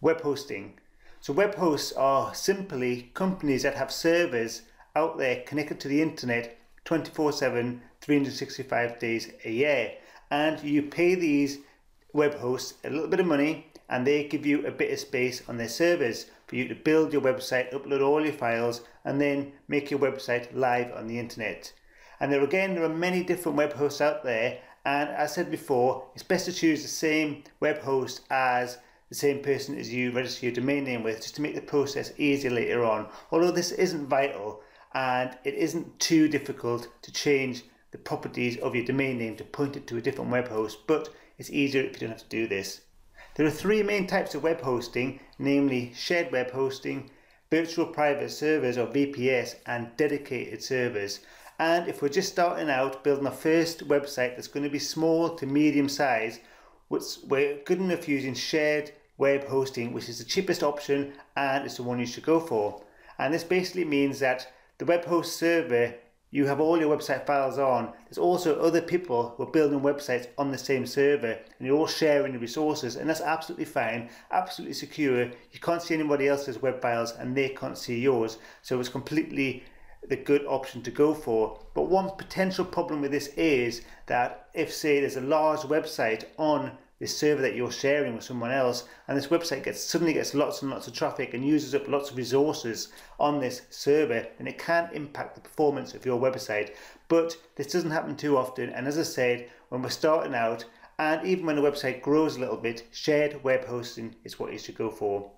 web hosting. So web hosts are simply companies that have servers out there connected to the internet 24/7 365 days a year and you pay these web hosts a little bit of money and they give you a bit of space on their servers for you to build your website, upload all your files and then make your website live on the internet. And there again, there are many different web hosts out there and as I said before, it's best to choose the same web host as the same person as you register your domain name with just to make the process easier later on. Although this isn't vital and it isn't too difficult to change the properties of your domain name to point it to a different web host, but it's easier if you don't have to do this. There are three main types of web hosting, namely shared web hosting, virtual private servers or VPS, and dedicated servers. And if we're just starting out building our first website that's going to be small to medium size, we're good enough using shared web hosting, which is the cheapest option and it's the one you should go for. And this basically means that the web host server you have all your website files on. There's also other people who are building websites on the same server and you're all sharing the resources and that's absolutely fine, absolutely secure. You can't see anybody else's web files and they can't see yours. So it's completely the good option to go for. But one potential problem with this is that if say there's a large website on this server that you're sharing with someone else and this website gets suddenly gets lots and lots of traffic and uses up lots of resources on this server and it can impact the performance of your website. But this doesn't happen too often and as I said when we're starting out and even when the website grows a little bit shared web hosting is what you should go for